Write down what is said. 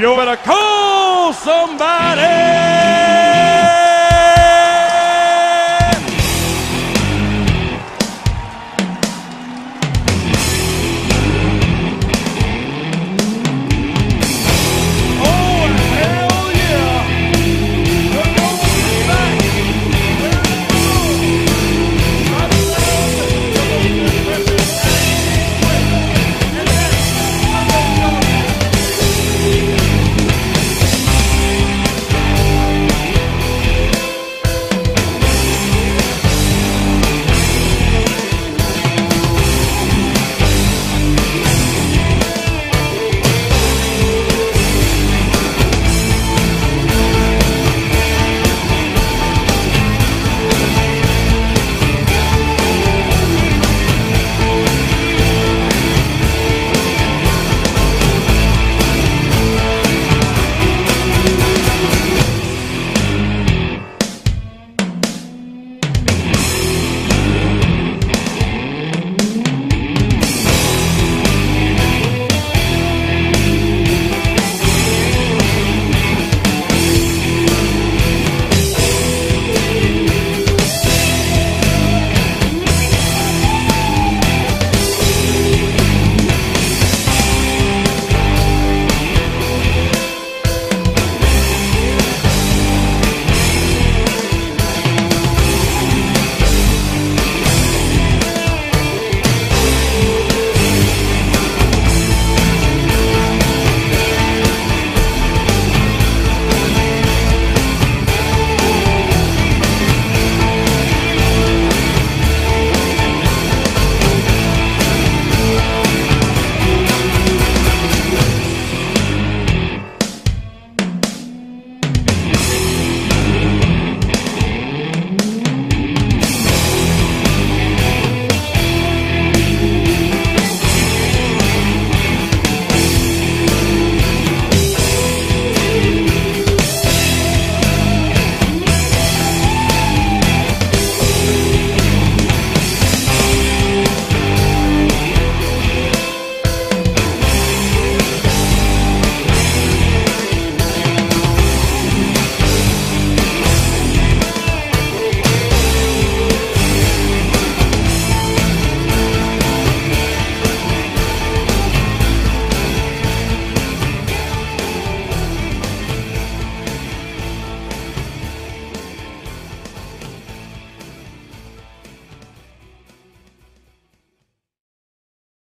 You better call somebody!